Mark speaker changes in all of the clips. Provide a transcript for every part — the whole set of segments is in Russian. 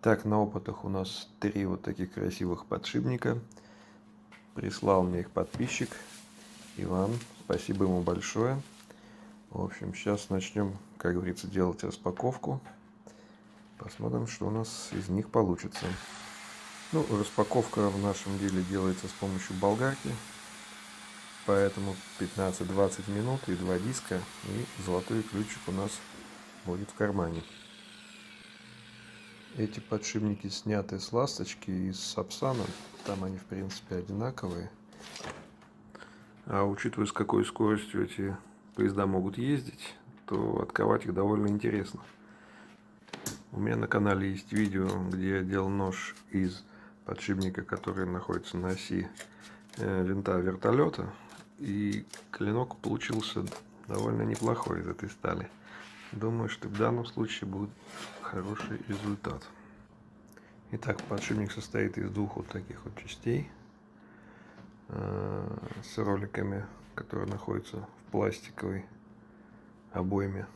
Speaker 1: Так, на опытах у нас три вот таких красивых подшипника. Прислал мне их подписчик Иван. Спасибо ему большое. В общем, сейчас начнем, как говорится, делать распаковку. Посмотрим, что у нас из них получится. Ну, распаковка в нашем деле делается с помощью болгарки. Поэтому 15-20 минут и два диска. И золотой ключик у нас будет в кармане. Эти подшипники сняты с ласточки из Сапсана. Там они, в принципе, одинаковые. А учитывая, с какой скоростью эти поезда могут ездить, то отковать их довольно интересно. У меня на канале есть видео, где я делал нож из подшипника, который находится на оси э, винта вертолета. И клинок получился довольно неплохой из этой стали. Думаю, что в данном случае будет хороший результат. Итак, подшипник состоит из двух вот таких вот частей э, с роликами, которые находятся в пластиковой обойме.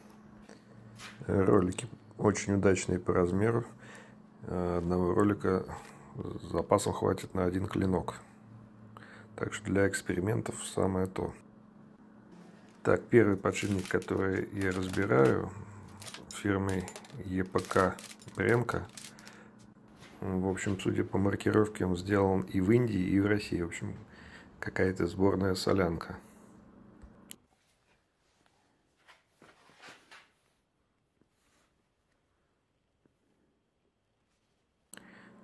Speaker 1: Ролики очень удачные по размеру. Э, одного ролика с запасом хватит на один клинок. Так что для экспериментов самое то. Так, первый подшипник, который я разбираю, фирмы ЕПК Бренко. В общем, судя по маркировке, он сделан и в Индии, и в России. В общем, какая-то сборная солянка.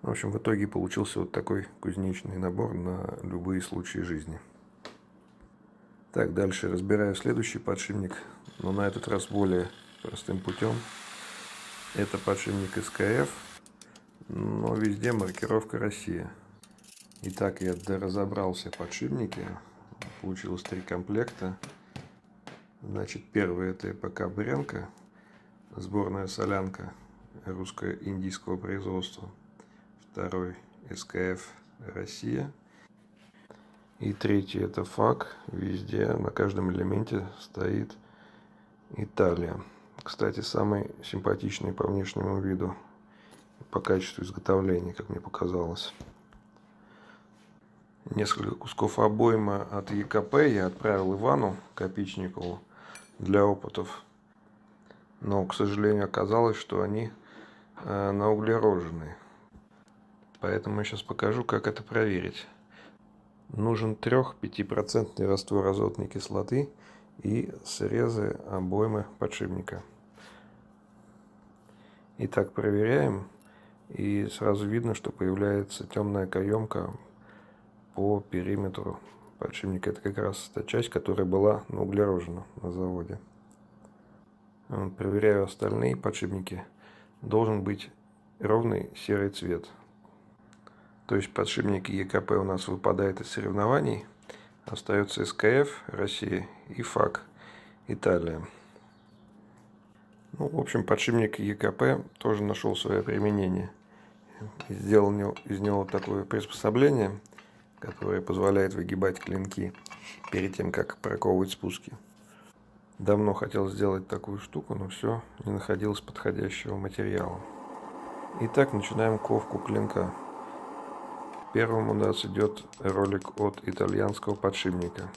Speaker 1: В общем, в итоге получился вот такой кузнечный набор на любые случаи жизни. Так, дальше разбираю следующий подшипник, но на этот раз более простым путем. Это подшипник СКФ, но везде маркировка Россия. Итак, я разобрался подшипники. Получилось три комплекта. Значит, первый это ПК Бренко, сборная солянка русско-индийского производства второй СКФ Россия. И третий это ФАК. Везде на каждом элементе стоит Италия. Кстати, самый симпатичный по внешнему виду, по качеству изготовления, как мне показалось. Несколько кусков обойма от ЕКП я отправил Ивану Копичникову для опытов. Но, к сожалению, оказалось, что они э, науглероженные. Поэтому я сейчас покажу, как это проверить. Нужен 3-5% раствор азотной кислоты и срезы обоймы подшипника. Итак, проверяем. И сразу видно, что появляется темная каемка по периметру подшипника. Это как раз та часть, которая была науглерожена на заводе. Проверяю остальные подшипники. Должен быть ровный серый цвет. То есть подшипник ЕКП у нас выпадает из соревнований. Остается СКФ Россия и ФАК Италия. Ну, в общем, подшипник ЕКП тоже нашел свое применение. Сделал из него такое приспособление, которое позволяет выгибать клинки перед тем, как проковывать спуски. Давно хотел сделать такую штуку, но все, не находилось подходящего материала. Итак, начинаем ковку клинка. Первым у нас идет ролик от итальянского подшипника.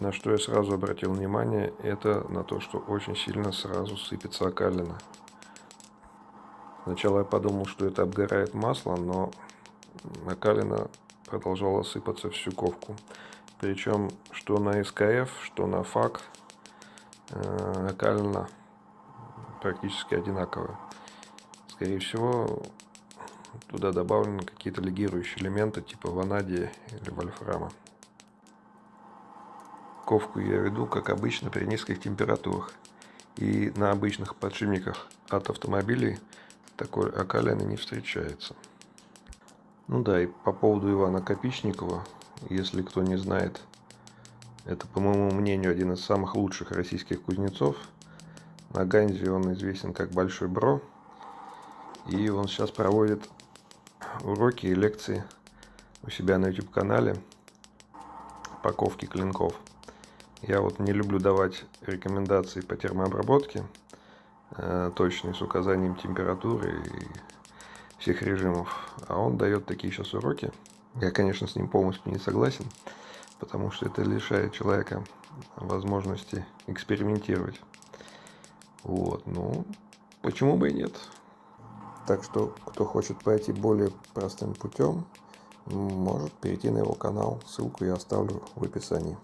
Speaker 1: На что я сразу обратил внимание, это на то, что очень сильно сразу сыпется окалина. Сначала я подумал, что это обгорает масло, но окалина продолжала сыпаться всю ковку. Причем, что на СКФ, что на ФАК, э, окалина практически одинаковая. Скорее всего, Туда добавлены какие-то легирующие элементы типа ванадия или вольфрама. Ковку я веду, как обычно, при низких температурах. И на обычных подшипниках от автомобилей такой окалины не встречается. Ну да, и по поводу Ивана Копичникова, если кто не знает, это, по моему мнению, один из самых лучших российских кузнецов. На Ганзе он известен как Большой Бро. И он сейчас проводит уроки и лекции у себя на YouTube канале упаковки клинков. Я вот не люблю давать рекомендации по термообработке, э, точные с указанием температуры и всех режимов, а он дает такие сейчас уроки. Я, конечно, с ним полностью не согласен, потому что это лишает человека возможности экспериментировать. Вот, ну, почему бы и нет? Так что, кто хочет пойти более простым путем, может перейти на его канал. Ссылку я оставлю в описании.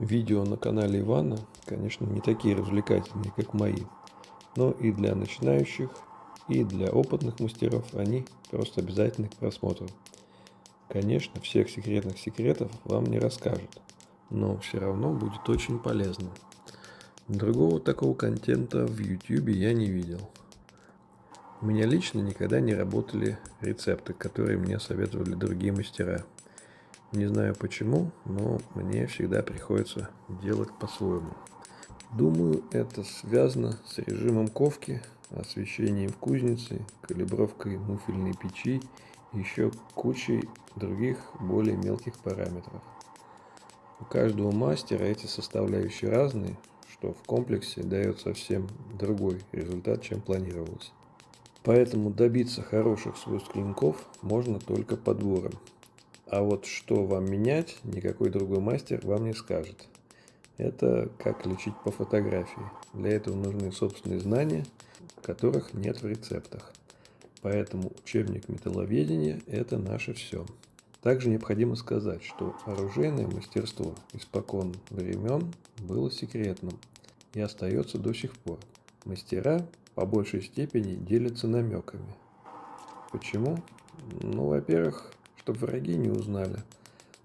Speaker 1: Видео на канале Ивана, конечно, не такие развлекательные, как мои. Но и для начинающих, и для опытных мастеров они просто обязательны к просмотру. Конечно, всех секретных секретов вам не расскажут, но все равно будет очень полезно. Другого такого контента в YouTube я не видел. У меня лично никогда не работали рецепты, которые мне советовали другие мастера. Не знаю почему, но мне всегда приходится делать по-своему. Думаю, это связано с режимом ковки, освещением в кузнице, калибровкой муфельной печи и еще кучей других более мелких параметров. У каждого мастера эти составляющие разные, что в комплексе дает совсем другой результат, чем планировалось. Поэтому добиться хороших свойств клинков можно только подбором. А вот что вам менять, никакой другой мастер вам не скажет. Это как лечить по фотографии. Для этого нужны собственные знания, которых нет в рецептах. Поэтому учебник металловедения – это наше все. Также необходимо сказать, что оружейное мастерство испокон времен было секретным и остается до сих пор. Мастера по большей степени делятся намеками. Почему? Ну, во-первых, чтобы враги не узнали,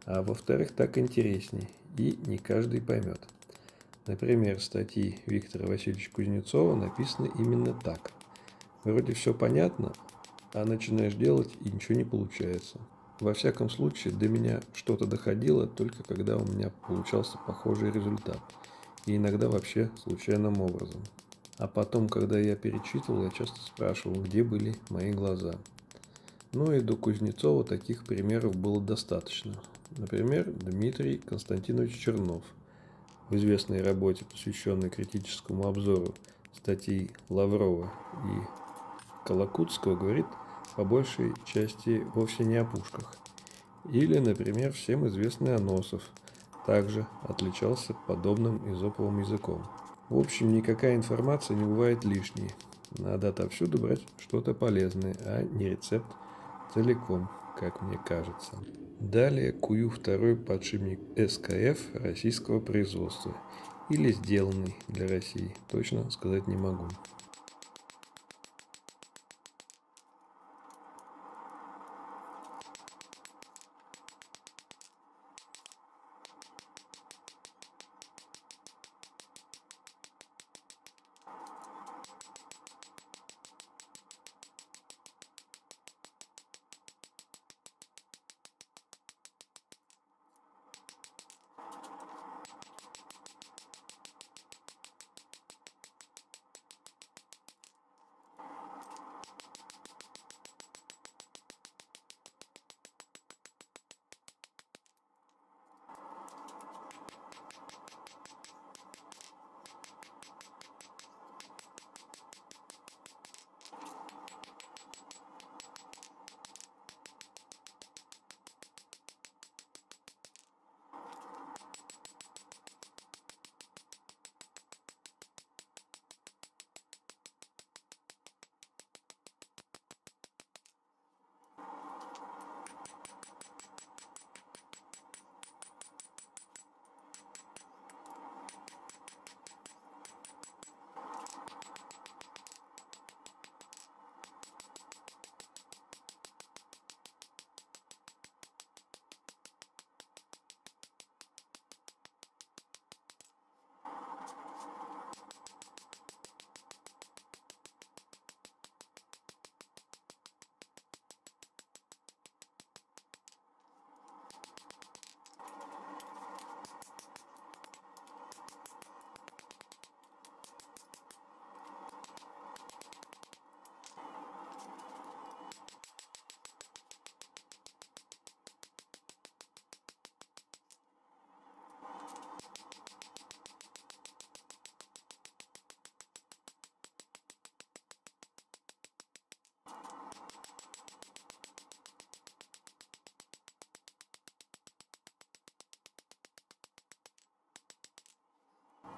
Speaker 1: а во-вторых, так интересней, и не каждый поймет. Например, статьи Виктора Васильевича Кузнецова написаны именно так. Вроде все понятно, а начинаешь делать и ничего не получается. Во всяком случае, до меня что-то доходило только когда у меня получался похожий результат. И иногда вообще случайным образом. А потом, когда я перечитывал, я часто спрашивал, где были мои глаза. Ну и до Кузнецова таких примеров было достаточно. Например, Дмитрий Константинович Чернов в известной работе, посвященной критическому обзору статей Лаврова и Колокутского, говорит по большей части вовсе не о пушках. Или, например, всем известный Аносов также отличался подобным изоповым языком. В общем, никакая информация не бывает лишней. Надо отовсюду брать что-то полезное, а не рецепт целиком, как мне кажется. Далее кую второй подшипник СКФ российского производства или сделанный для России, точно сказать не могу.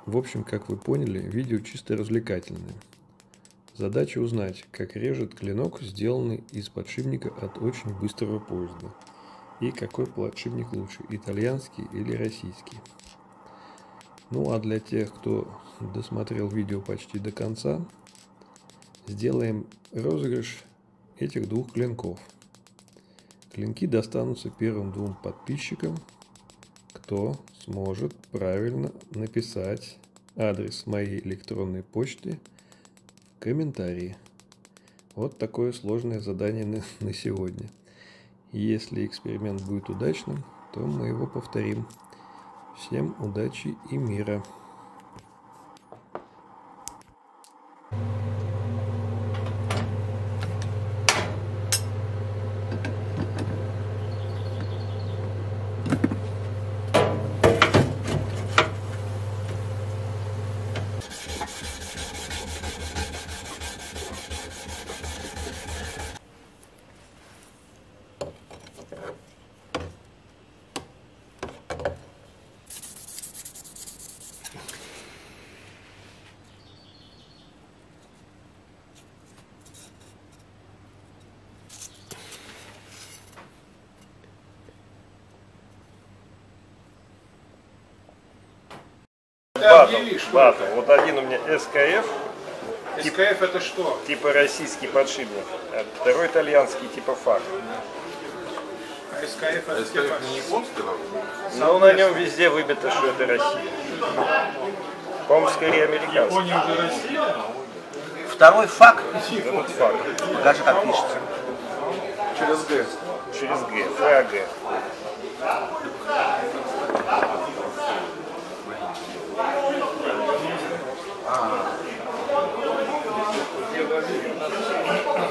Speaker 1: В общем, как вы поняли, видео чисто развлекательное. Задача узнать, как режет клинок, сделанный из подшипника от очень быстрого поезда. И какой подшипник лучше, итальянский или российский. Ну а для тех, кто досмотрел видео почти до конца, сделаем розыгрыш этих двух клинков. Клинки достанутся первым двум подписчикам, кто сможет правильно написать адрес моей электронной почты – Комментарии. Вот такое сложное задание на, на сегодня. Если эксперимент будет удачным, то мы его повторим. Всем удачи и мира!
Speaker 2: Батл, батл. Вот один у меня СКФ,
Speaker 3: СКФ это что?
Speaker 2: типа российский подшипник, а второй итальянский, типа ФАК.
Speaker 3: А СКФ это типа...
Speaker 2: Но на нем везде выбито, что это Россия. По-моему, скорее американский.
Speaker 3: Япония уже Россия?
Speaker 4: Второй факт,
Speaker 2: Этот ФАК.
Speaker 4: покажи, как пишется.
Speaker 3: Через Г.
Speaker 2: Через Г. ФАГ.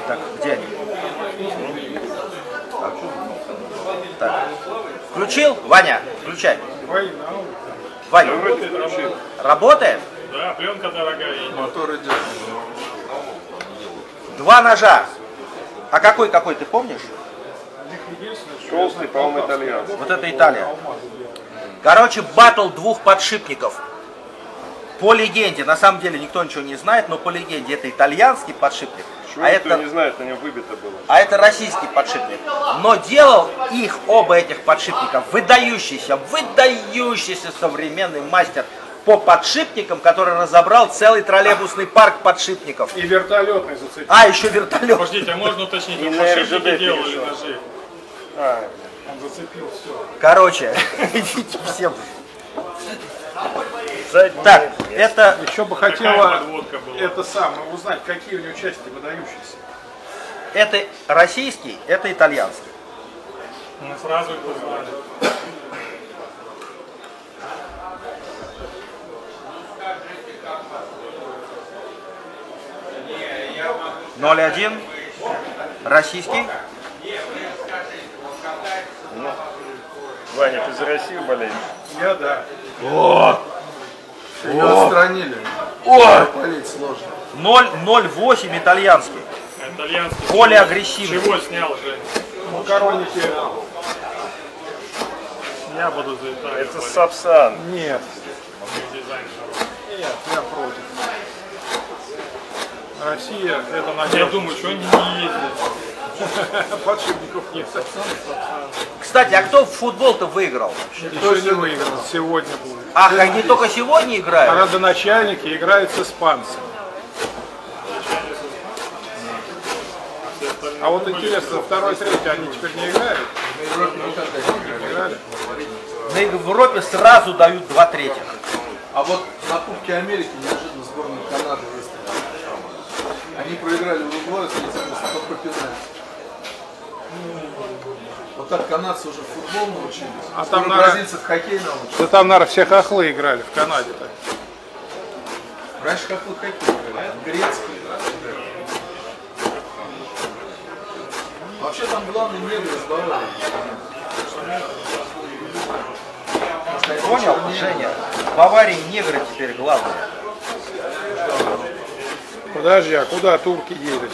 Speaker 4: Так, где они? Так. Включил? Ваня, включай. Ваня, работает?
Speaker 3: Да, пленка дорогая.
Speaker 4: Два ножа. А какой какой, ты помнишь?
Speaker 2: Толстый, по-моему, итальянский.
Speaker 4: Вот это Италия. Короче, батл двух подшипников. По легенде, на самом деле никто ничего не знает, но по легенде это итальянский подшипник,
Speaker 2: Чего
Speaker 4: а
Speaker 2: никто
Speaker 4: это,
Speaker 2: не знает, на нем выбито было.
Speaker 4: а это российский подшипник. Но делал их, оба этих подшипника, выдающийся, выдающийся современный мастер по подшипникам, который разобрал целый троллейбусный парк подшипников.
Speaker 3: И вертолетный зацепил.
Speaker 4: А, еще вертолет.
Speaker 5: Подождите, а можно уточнить,
Speaker 2: И
Speaker 5: вы
Speaker 2: на
Speaker 5: подшипники
Speaker 2: РЖД
Speaker 5: делали ножи?
Speaker 2: А,
Speaker 3: Он зацепил все.
Speaker 4: Короче, идите всем.
Speaker 2: Задний
Speaker 4: Так,
Speaker 2: нет.
Speaker 4: это
Speaker 3: Еще бы хотела это самое узнать, какие у него части выдающиеся.
Speaker 4: Это российский, это итальянский.
Speaker 5: Мы сразу их узнали.
Speaker 4: Ноль один. Российский.
Speaker 2: Ваня, ты за Россию болеешь?
Speaker 3: Я да.
Speaker 6: Ее отстранили.
Speaker 4: О!
Speaker 6: Полить сложно.
Speaker 4: 008 итальянский.
Speaker 5: Итальянский.
Speaker 4: Более агрессивный.
Speaker 5: Чего снял, Жень?
Speaker 3: Макароники.
Speaker 5: Я буду за Италию.
Speaker 2: Это
Speaker 5: болеть.
Speaker 2: Сапсан.
Speaker 3: Нет.
Speaker 5: Дизайн хороший.
Speaker 3: Нет, я против. Россия это на
Speaker 5: Я думаю, что они не ездят.
Speaker 3: подшипников нет.
Speaker 4: Кстати, а кто в футбол-то выиграл?
Speaker 3: Еще не выиграл. Сегодня будет.
Speaker 4: Ах, они только сегодня
Speaker 3: А
Speaker 4: играют?
Speaker 3: родоначальники играют с испанцами. А вот интересно, второй, третий они теперь не играют? Не играли?
Speaker 4: На Европе сразу дают два третьих.
Speaker 6: А вот на Кубке Америки неожиданно сборная Канады выстрелила. Они проиграли Уругваю, только по пенальти. Вот так канадцы уже в футбол научились.
Speaker 3: А
Speaker 6: Скоро
Speaker 3: там, наверное-
Speaker 6: бразильцы в хоккей научатся.
Speaker 3: Да там, наверное, все хохлы играли в Канаде-то.
Speaker 6: Раньше как в хоккей играли, а грецкий. Вообще там главный негр Баварии.
Speaker 4: Понял, Женя? В Баварии негры теперь главные.
Speaker 3: Подожди, а куда турки едут?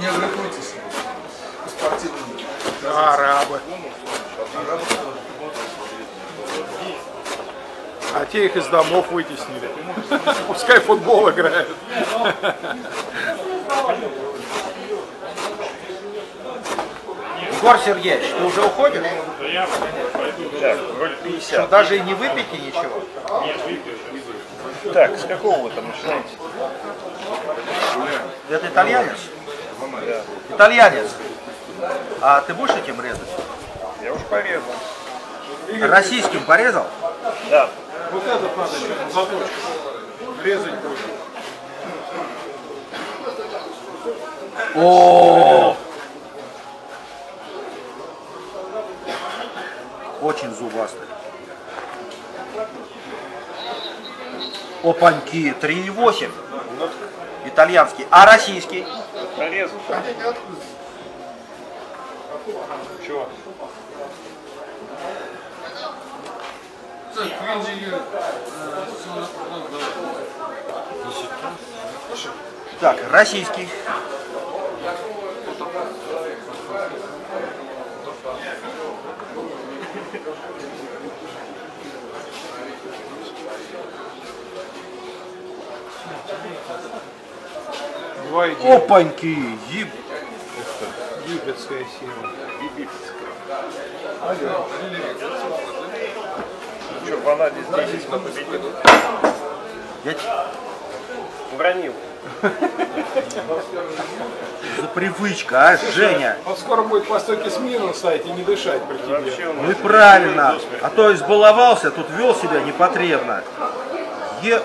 Speaker 6: Негры крутятся. Спортивные.
Speaker 3: Арабы.
Speaker 6: Арабы тоже.
Speaker 3: А те их из домов вытеснили. Пускай футбол играют.
Speaker 4: Егор Сергеевич, ты уже уходишь?
Speaker 5: Да я пойду.
Speaker 2: Так, роль
Speaker 4: Что,
Speaker 2: 50.
Speaker 4: даже и не выпейте ничего?
Speaker 5: Нет, выпью.
Speaker 2: Так, с какого вы там начинаете?
Speaker 4: Это итальянец? Итальянец. А ты будешь этим резать?
Speaker 2: Я уж порезал.
Speaker 4: Российским порезал?
Speaker 2: Да.
Speaker 3: Вот этот надо еще на заточку. Резать будет.
Speaker 4: О! Очень зубастый. Опаньки, 3,8. Итальянский. А российский?
Speaker 2: Порезал.
Speaker 3: Чего?
Speaker 4: Так, российский.
Speaker 3: Два идеи.
Speaker 4: Опаньки, еб...
Speaker 3: Египетская сила.
Speaker 2: Что, Ванади здесь есть, мы победим?
Speaker 4: Я
Speaker 2: Уронил.
Speaker 4: за привычка, а, Женя?
Speaker 3: Вот скоро будет по стойке смирно на сайте не дышать при тебе.
Speaker 2: Вообще
Speaker 4: Ну и правильно. А то избаловался, тут вел себя непотребно. Е...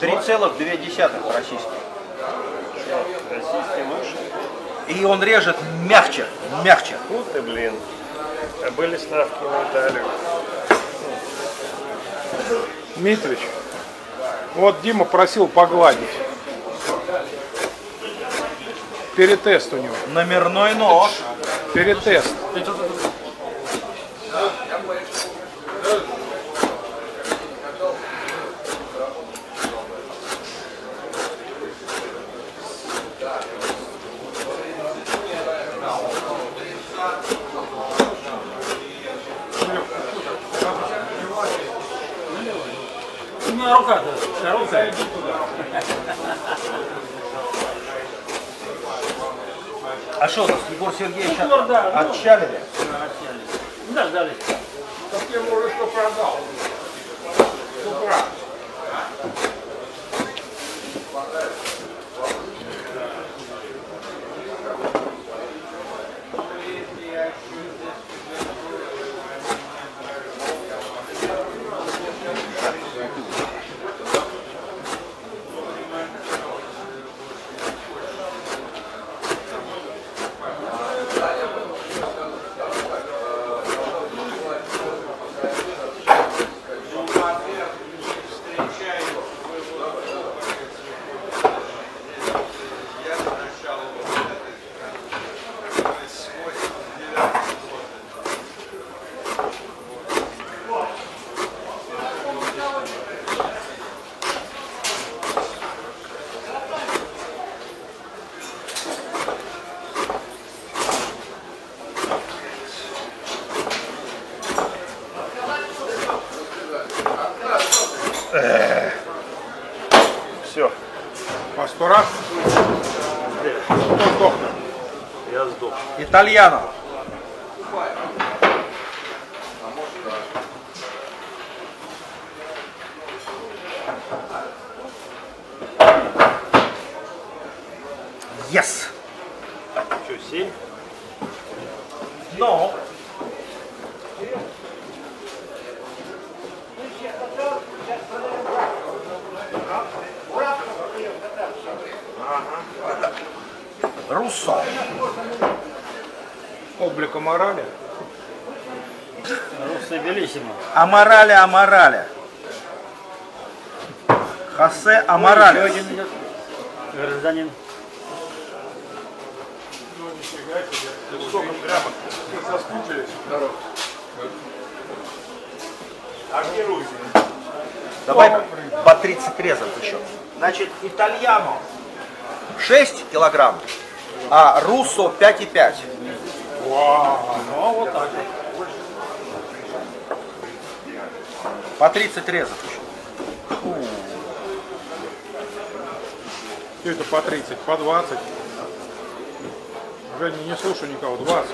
Speaker 4: 3,2 российский.
Speaker 2: российский муж.
Speaker 4: И он режет мягче, мягче.
Speaker 2: Ну ты, блин. А были ставки на Италию.
Speaker 3: Дмитрич, вот Дима просил погладить. Перетест у него.
Speaker 4: Номерной нож.
Speaker 3: Перетест.
Speaker 4: А что, нас Егор Сергеевич от- отчалили?
Speaker 3: Так я уже что продал. С утра.
Speaker 2: Все.
Speaker 3: Паспора? Кто сдохнет?
Speaker 2: Я сдох.
Speaker 4: Итальяно. Yes.
Speaker 2: Что, семь?
Speaker 4: No. Руссо.
Speaker 3: Облика морали?
Speaker 4: Аморали, Аморали. Хосе Аморали.
Speaker 7: Гражданин.
Speaker 3: Сколько прямо? Соскучились?
Speaker 4: Давай по 30 резов еще. Значит, итальяно 6 килограмм, а руссо 5,5.
Speaker 3: Вау.
Speaker 7: Ну, вот так вот.
Speaker 4: По 30 резов еще.
Speaker 3: Все это по 30, по 20. Уже не, не слушаю никого, 20.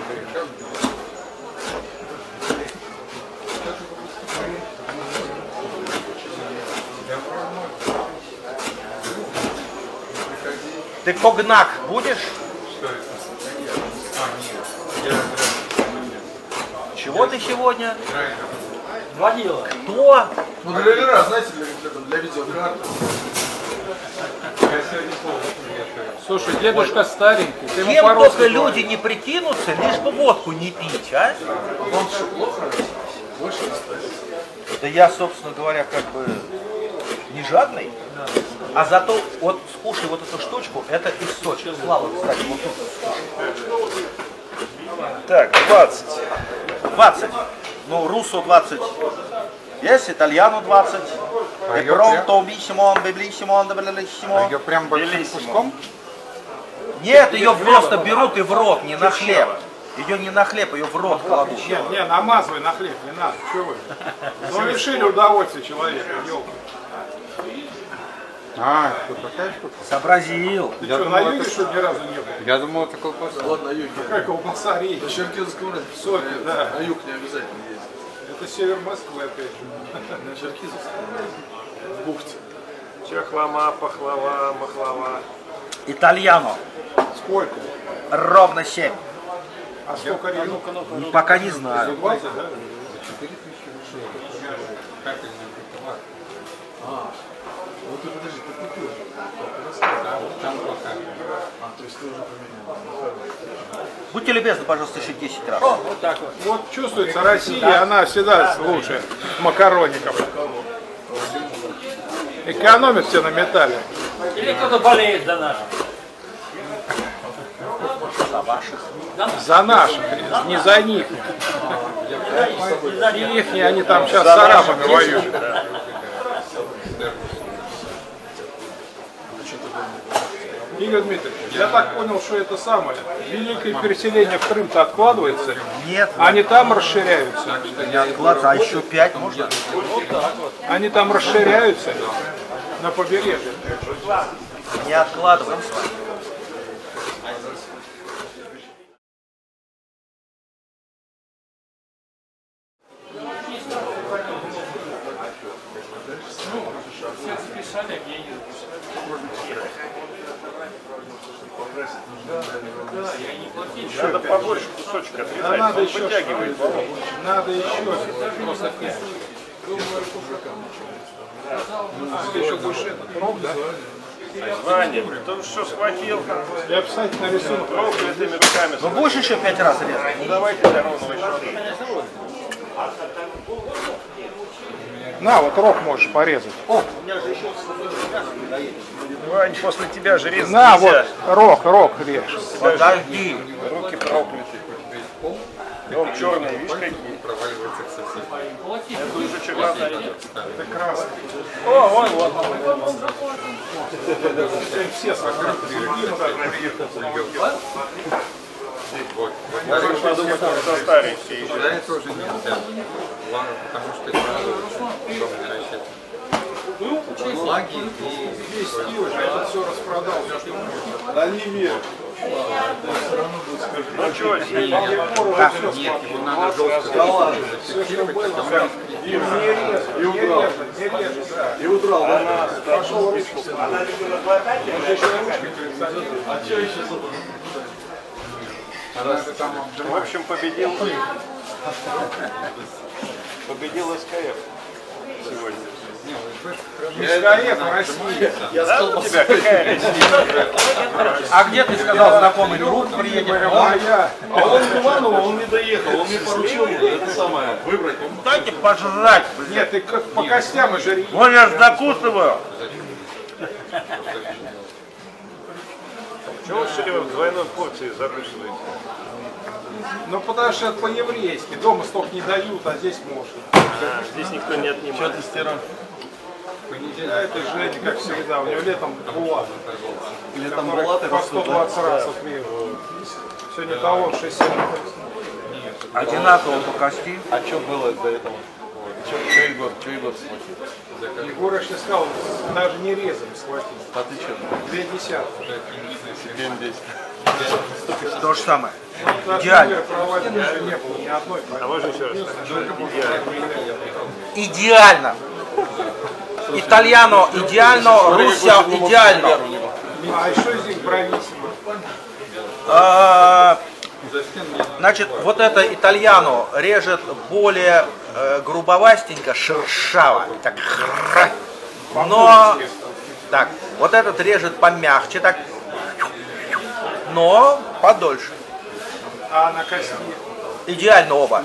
Speaker 4: Ты когнак будешь? Чего ты сегодня?
Speaker 7: Водила.
Speaker 4: Кто?
Speaker 6: Ну, драйвера, знаете, для, для, для видеокарт.
Speaker 3: Слушай, дедушка старенький, ты
Speaker 4: Кем только люди не прикинутся, лишь бы водку не пить, а?
Speaker 6: А вам что, плохо? Больше остается?
Speaker 4: Да я, собственно говоря, как бы не жадный. А зато вот скушай вот эту штучку, это из Сочи. Слава, кстати, вот тут.
Speaker 2: Так, 20.
Speaker 4: 20. Ну, Руссо 20. Есть, Итальяну 20.
Speaker 3: А
Speaker 4: И пронто бисимон, беблисимон, беблисимон.
Speaker 3: Ее прям большим куском?
Speaker 4: Нет, ее просто берут и в рот, не на хлеб. Ее не на хлеб, ее в рот кладут.
Speaker 3: Нет, не, намазывай на хлеб, не надо, что вы. Ну лишили удовольствия человека, елка.
Speaker 8: А, это такая штука?
Speaker 4: Сообразил.
Speaker 3: Ты
Speaker 8: Я
Speaker 3: что,
Speaker 8: думал,
Speaker 3: на юге,
Speaker 8: это-
Speaker 3: что ни разу не был?
Speaker 8: Я думал, это колбаса.
Speaker 6: Ладно, на юге.
Speaker 3: Какая колбаса
Speaker 6: На
Speaker 3: речь?
Speaker 6: Черкизовском рынке.
Speaker 3: Соки, да.
Speaker 6: На юг не обязательно ездить.
Speaker 3: Это север Москвы опять же.
Speaker 6: На Черкизовском. В бухте.
Speaker 2: Чахлома, пахлава, махлава.
Speaker 4: Итальяно.
Speaker 3: Сколько?
Speaker 4: Ровно 7.
Speaker 3: А сколько речь?
Speaker 4: Пока не знаю.
Speaker 3: 20, да?
Speaker 6: Ну ты подожди, ты купил же.
Speaker 8: Там плохая.
Speaker 6: А, то есть ты уже поменял.
Speaker 4: Будьте любезны, пожалуйста, еще 10 раз.
Speaker 3: Вот чувствуется Россия, она всегда лучше макароников. Экономит все на металле.
Speaker 7: Или кто-то болеет за нас.
Speaker 3: За наших, не за них.
Speaker 7: За них.
Speaker 3: Их они там сейчас с арабами воюют. Игорь Дмитриевич, я так понял, что это самое. Великое переселение в Крым-то откладывается,
Speaker 4: Нет,
Speaker 3: они там расширяются.
Speaker 4: не откладывай, а еще 5 можно?
Speaker 3: Они там расширяются на побережье.
Speaker 4: Не откладываем с вами.
Speaker 2: Надо побольше кусочка отрезать,
Speaker 3: надо
Speaker 2: он
Speaker 3: еще
Speaker 2: вытягивает волну.
Speaker 3: Надо еще просто пять. А, ты еще будешь этот рог, да?
Speaker 2: Ваня, ты что схватил?
Speaker 3: Я писать на рисунок.
Speaker 2: Рог этими руками.
Speaker 4: Ну будешь еще 5 раз резать?
Speaker 2: Ну давайте для ровного еще.
Speaker 3: На, вот рог можешь порезать.
Speaker 2: Вань, после тебя же резать
Speaker 3: На,
Speaker 2: нельзя.
Speaker 3: вот рог, рог режь.
Speaker 4: Подожди.
Speaker 2: Руки прокляты. Вон черные, видишь какие?
Speaker 8: Проваливается к совсем.
Speaker 2: Это уже чернота идет.
Speaker 3: О, вон, вот. Все.
Speaker 2: Можно подумать, что со старой все еще.
Speaker 8: Да, это уже нельзя. Ладно, потому что это не рассчитан. Лаги и...
Speaker 3: Это все распродал.
Speaker 2: Ну что, сильно?
Speaker 8: Нет, его надо жестко зафиксировать, тогда он
Speaker 3: И удрал. Не да.
Speaker 6: И удрал, да?
Speaker 3: Пошел ручку.
Speaker 6: А что еще забыл?
Speaker 2: В общем, победил. Победил СКФ сегодня.
Speaker 3: СКФ, Россия.
Speaker 2: Да, у тебя какая Россия?
Speaker 4: А где ты сказал, знакомый друг приедет?
Speaker 3: Моя.
Speaker 6: А он в Иваново, он не доехал, он мне поручил это самое выбрать.
Speaker 4: Дайте пожрать.
Speaker 3: Нет, ты как по костям и жри.
Speaker 4: Вот я ж закусываю.
Speaker 2: Чего вы время в двойной порции закусываете?
Speaker 3: Ну потому что это по-еврейски. Дома столько не дают, а здесь можно.
Speaker 2: А, здесь никто не отнимает.
Speaker 3: А это Женя, как всегда, у него летом булат.
Speaker 6: Летом булаты
Speaker 3: по
Speaker 6: растут,
Speaker 3: 120 раз отвергнул. Сегодня того 6
Speaker 4: Одинаково по кости.
Speaker 6: А что было до этого? Что Егор, что Егор схватил?
Speaker 3: Егор сказал, даже не резом схватил.
Speaker 6: А ты что?
Speaker 3: Две десятки.
Speaker 6: Ген 10.
Speaker 4: То же самое. Идеально.
Speaker 2: еще раз?
Speaker 4: Идеально. Итальяно идеально, Руссия идеально.
Speaker 3: А еще здесь брависсимо.
Speaker 4: А, Значит, вот это итальяно режет более э, грубовастенько, шершаво, так. Но, так, вот этот режет помягче, так, но подольше.
Speaker 3: А на кости
Speaker 4: Идеально оба.